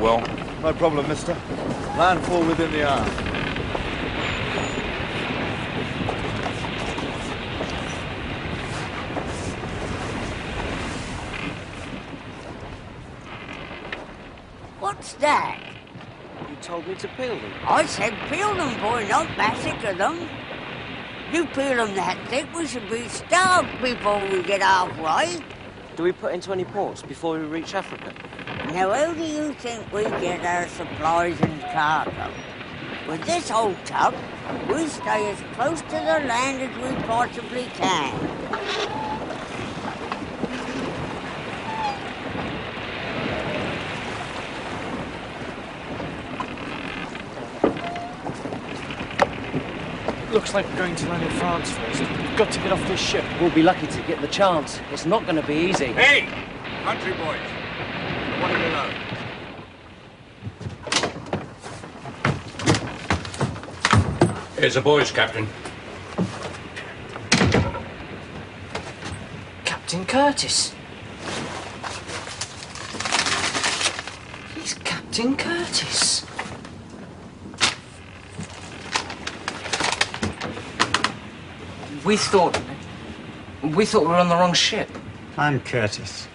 well? No problem, mister. Landfall within the hour. What's that? You told me to peel them. I said peel them, boy, not massacre them. You peel them that thick, we should be starved before we get halfway. Do we put into any ports before we reach Africa? Now, how do you think we get our supplies and cargo? With this old tub, we stay as close to the land as we possibly can. Looks like we're going to land in France first. We've got to get off this ship. We'll be lucky to get the chance. It's not going to be easy. Hey! Country boys. What do you know? Here's the boys, Captain. Captain Curtis. He's Captain Curtis. We thought. We thought we were on the wrong ship. I'm Curtis.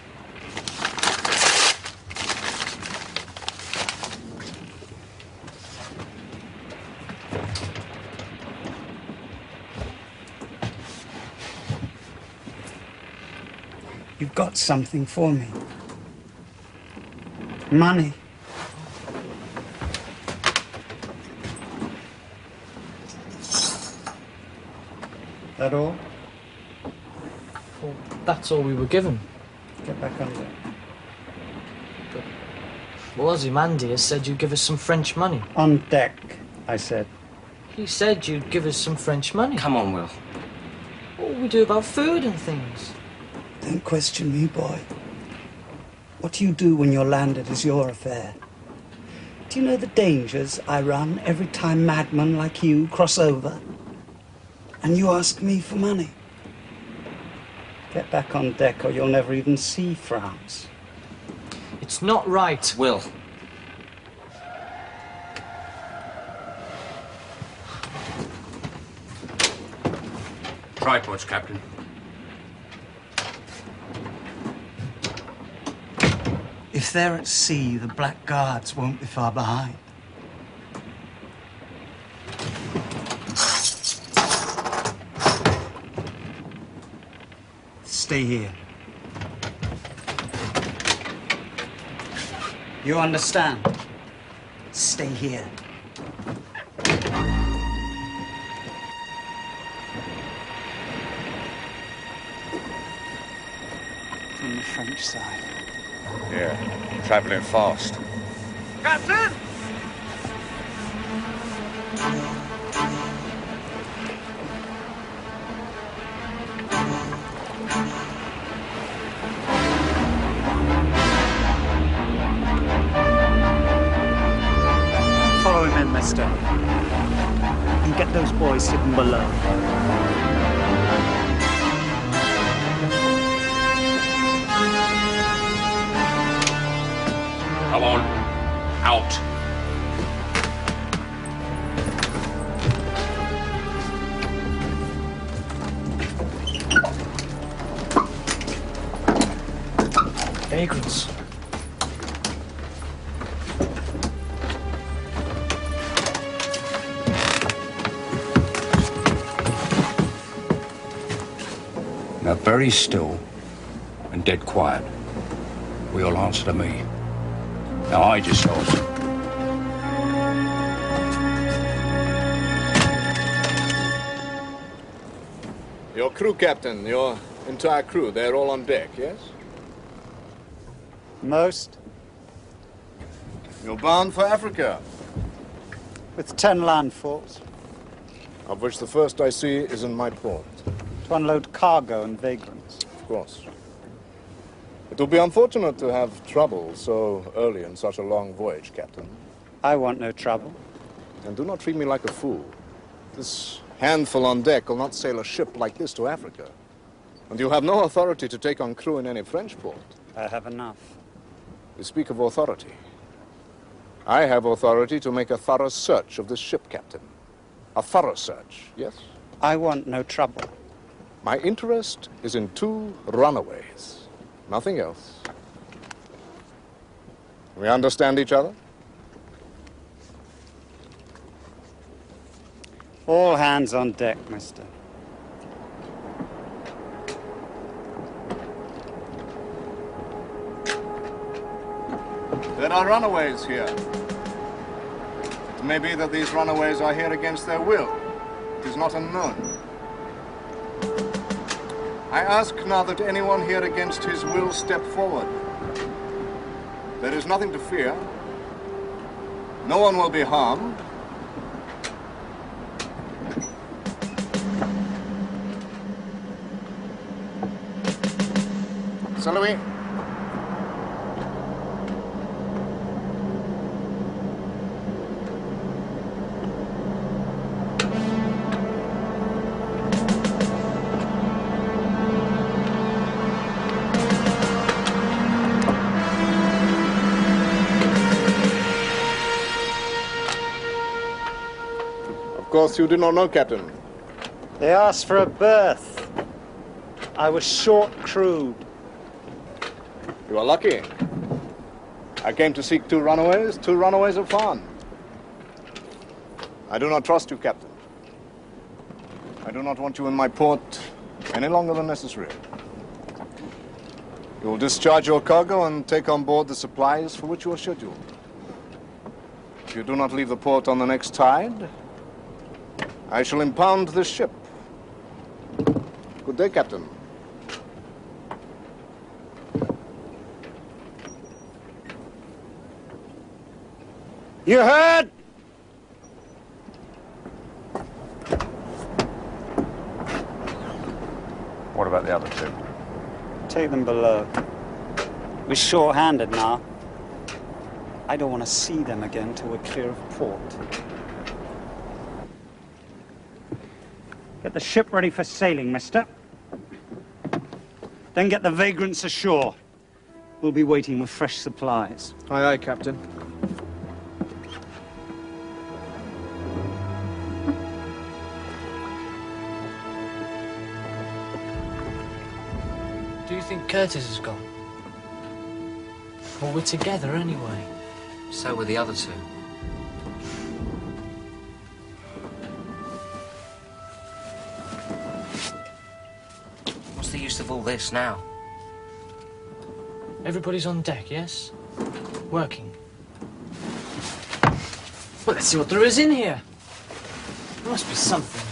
Got something for me. Money. That all? Well, that's all we were given. Get back on deck. Well, Ozymandias said you'd give us some French money. On deck, I said. He said you'd give us some French money. Come on, Will. What will we do about food and things? Don't question me, boy. What do you do when you're landed is your affair. Do you know the dangers I run every time madmen like you cross over? And you ask me for money? Get back on deck or you'll never even see France. It's not right. Will. Tripods, Captain. They're at sea, the black guards won't be far behind. Stay here. You understand? Stay here. From the French side. Yeah, travelling fast. Captain! Follow him in, mister. And get those boys hidden below. Come on. Out. Vagrants. Now, very still and dead quiet. We all answer to me. Now, hide yourselves. Your crew captain, your entire crew, they're all on deck, yes? Most, You're bound for Africa, with ten landfalls, of which the first I see is in my port, to unload cargo and vagrants. of course. It will be unfortunate to have trouble so early in such a long voyage, Captain. I want no trouble. And do not treat me like a fool. This handful on deck will not sail a ship like this to Africa. And you have no authority to take on crew in any French port. I have enough. You speak of authority. I have authority to make a thorough search of this ship, Captain. A thorough search, yes? I want no trouble. My interest is in two runaways. Nothing else. We understand each other? All hands on deck, mister. There are runaways here. It may be that these runaways are here against their will. It is not unknown. I ask now that anyone here against his will step forward. There is nothing to fear. No one will be harmed. Louis. Course, you do not know, Captain. They asked for a berth. I was short crewed. You are lucky. I came to seek two runaways. Two runaways are found. I do not trust you, Captain. I do not want you in my port any longer than necessary. You will discharge your cargo and take on board the supplies for which you are scheduled. If you do not leave the port on the next tide, I shall impound this ship. Good day, Captain. You heard? What about the other two? Take them below. We're short-handed now. I don't want to see them again till we're clear of port. Get the ship ready for sailing, mister. Then get the vagrants ashore. We'll be waiting with fresh supplies. Aye, aye, Captain. Do you think Curtis has gone? Well, we're together anyway. So were the other two. This now? Everybody's on deck, yes? Working. Well, let's see what there is in here. There must be something.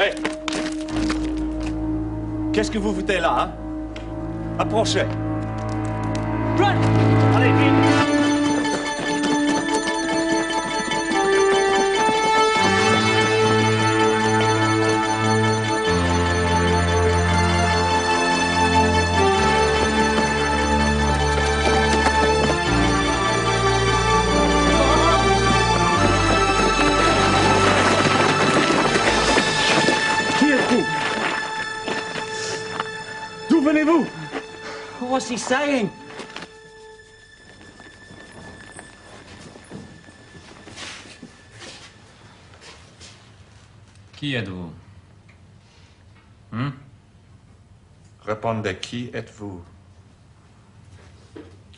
Hey. Qu'est-ce que vous foutez là, hein? Approchez. Run Allez, vite saying? Qui êtes-vous Hmm Répondez, qui êtes-vous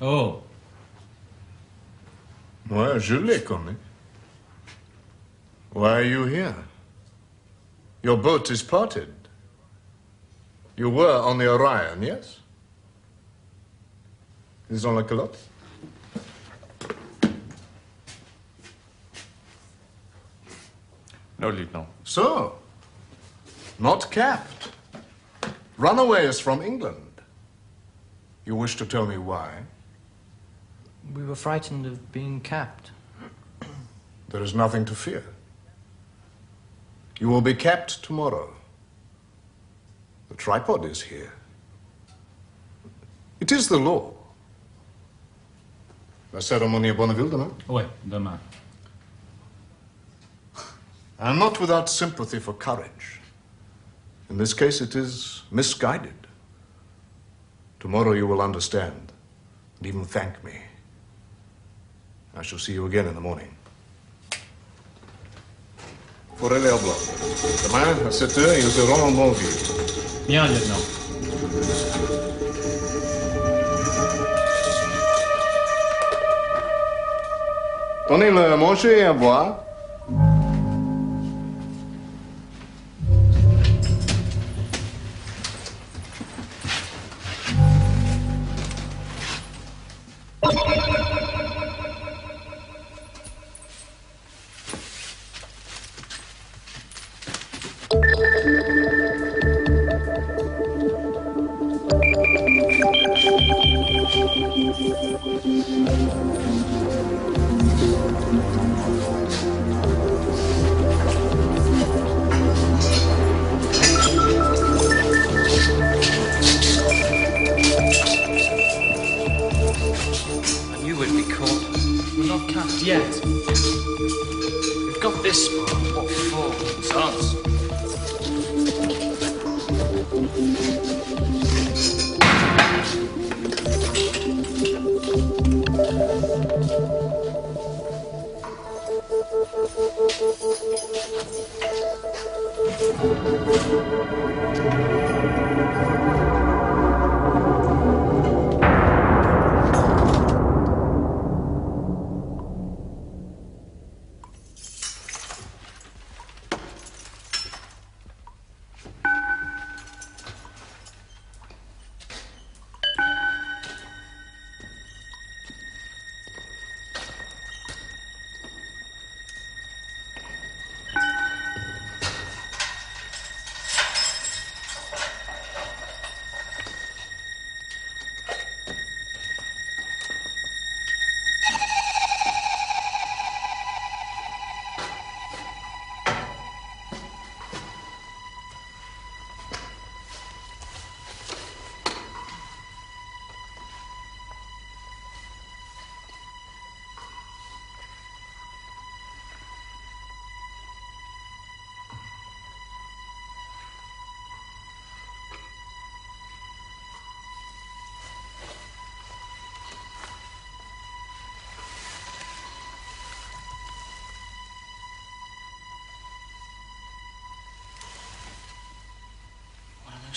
Oh, Moi, je les connais. Why are you here? Your boat is parted. You were on the Orion, yes? Ils ont la culotte? No, lieutenant. So, not capped. Runaways from England. You wish to tell me why? We were frightened of being capped. There is nothing to fear. You will be capped tomorrow. The tripod is here. It is the law. La cérémonie est Bonneville demain? ouais, demain. I am not without sympathy for courage. In this case, it is misguided. Tomorrow you will understand and even thank me. I shall see you again in the morning. Forêt au blanc. Demain, à 7 heures, ils seront en Bonville. Bien, lieutenant. Donnez-le à manger et à boire.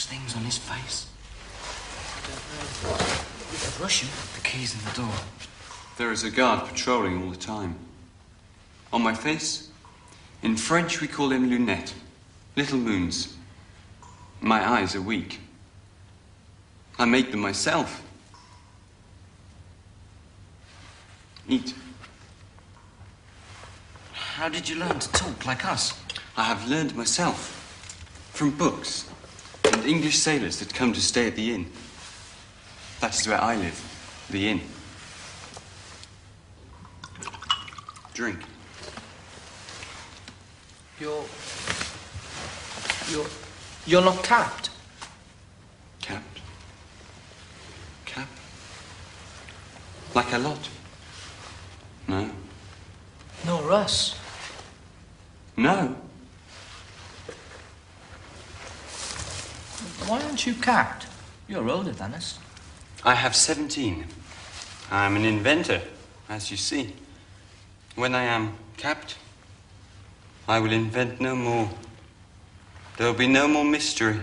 Things on his face? Russian? The keys in the door. There is a guard patrolling all the time. On my face, in French we call them lunettes, little moons. My eyes are weak. I make them myself. Eat. How did you learn to talk like us? I have learned myself from books. English sailors that come to stay at the inn. That is where I live, the inn. Drink. You're. You're. You're not capped. Capped. Cap. Like a lot. No. Nor us. No. Why aren't you capped? You're older than us. I have 17. I'm an inventor, as you see. When I am capped, I will invent no more. There will be no more mystery,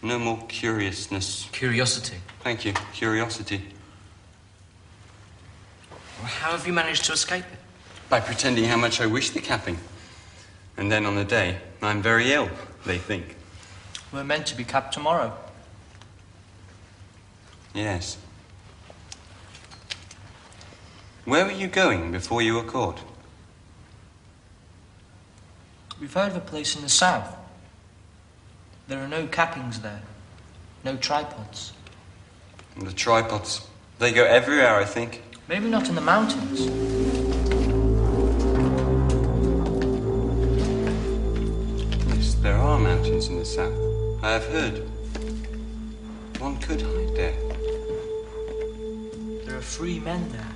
no more curiousness. Curiosity. Thank you. Curiosity. Well, how have you managed to escape it? By pretending how much I wish the capping. And then on the day, I'm very ill, they think. We're meant to be capped tomorrow. Yes. Where were you going before you were caught? We've heard of a place in the south. There are no cappings there. No tripods. And the tripods. They go everywhere, I think. Maybe not in the mountains. Yes, there are mountains in the south. I have heard. One could hide there. There are free men there.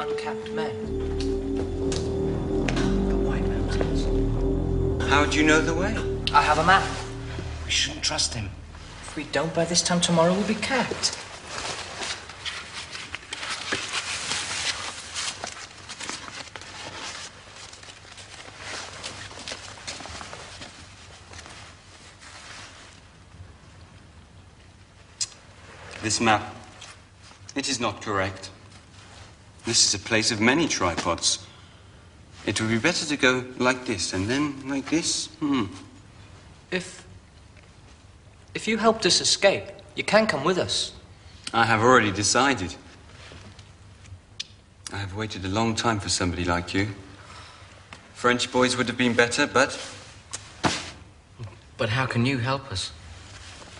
Uncapped men. The White Mountains. How do you know the way? I have a map. We shouldn't trust him. If we don't by this time tomorrow, we'll be capped. This map. It is not correct. This is a place of many tripods. It would be better to go like this and then like this. Hmm. If. If you helped us escape, you can come with us. I have already decided. I have waited a long time for somebody like you. French boys would have been better, but But how can you help us?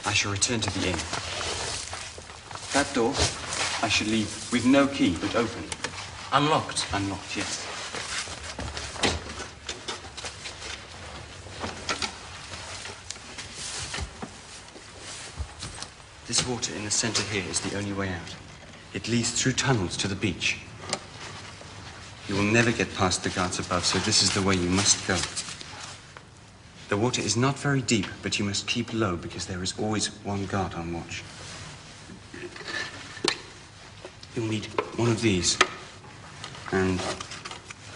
I shall return to the inn. That door, I should leave with no key, but open. Unlocked? Unlocked, yes. This water in the center here is the only way out. It leads through tunnels to the beach. You will never get past the guards above, so this is the way you must go. The water is not very deep, but you must keep low because there is always one guard on watch. You'll need one of these. And.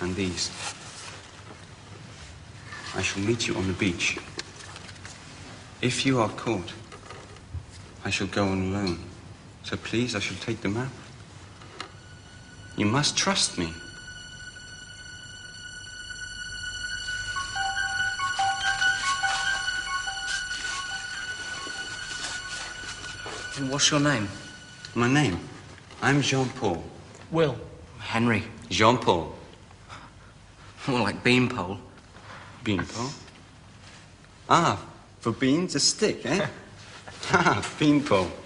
and these. I shall meet you on the beach. If you are caught, I shall go on alone. So please, I shall take the map. You must trust me. And what's your name? My name? I'm Jean Paul. Will. Henry. Jean Paul. More like Beanpole. Beanpole? Ah, for beans, a stick, eh? ah, beanpole. Beanpole.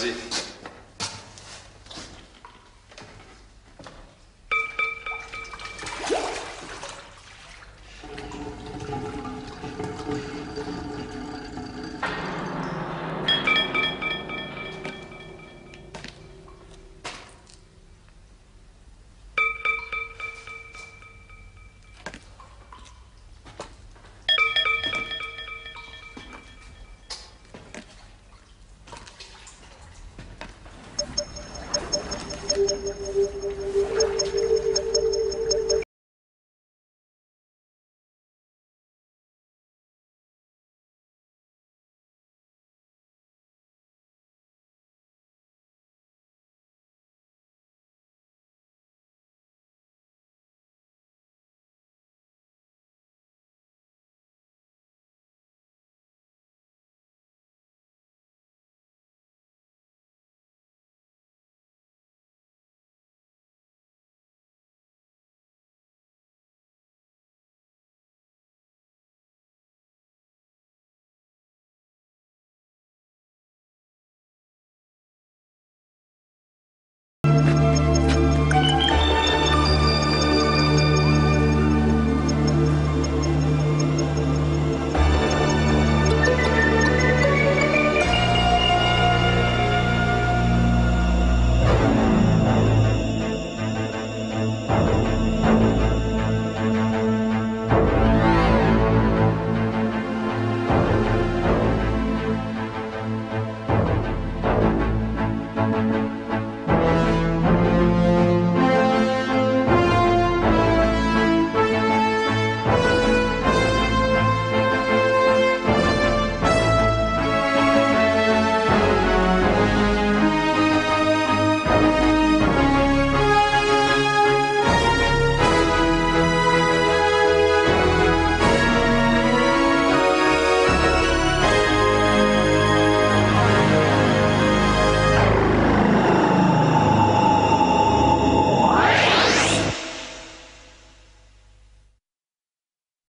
frase